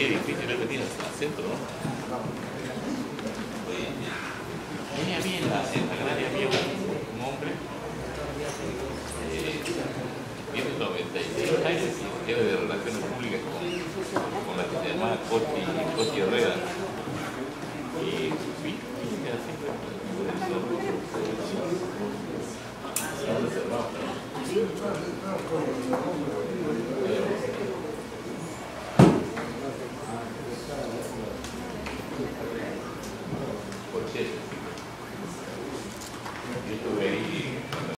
Qué difícil es venir el centro, ¿no? Oye, venía a mí en la, en la Canaria un, hombre, eh, tiene 96 años, era de Relaciones Públicas con, con la que se llamaba Cochi, Herrera. Y vi, mira, así fue. Por education.